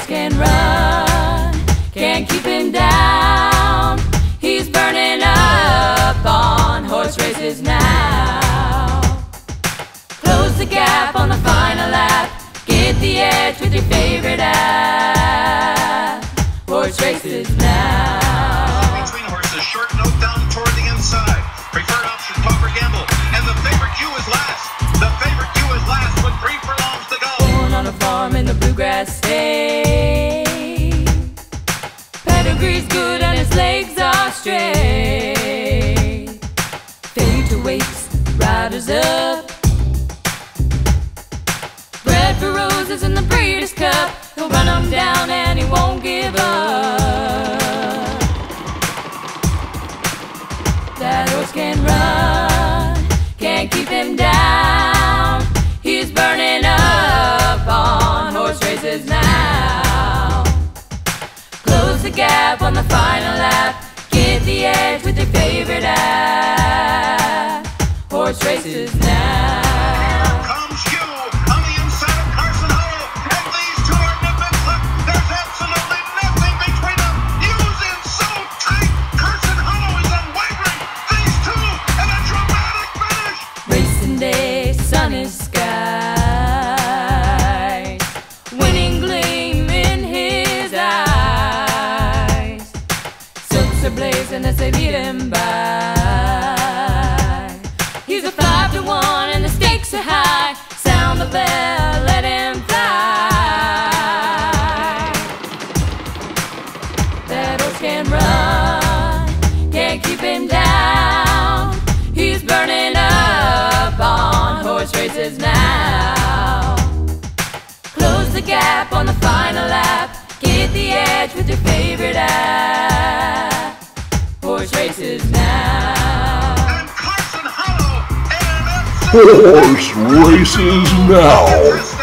can run, can't keep him down. He's burning up on horse races now. Close the gap on the final lap, get the edge with your favorite app. Horse races now. Up. Bred for roses in the Breeders' Cup. He'll run 'em down and he won't give up. That horse can run, can't keep him down. He's burning up on horse races now. Close the gap on the final lap. Horse now. Comes Q on the inside of Carson Hollow. And these two are nip and tuck. There's absolutely nothing between them. U's in so tight. Carson Hollow is unwavering. These two and a dramatic finish. Racing day, sunny skies, winning gleam in his eyes. Silks are blazing as they lead him by. Races now. Close the gap on the final lap. Get the edge with your favorite app. Horse races now. And Carson Hollow in Horse races now. This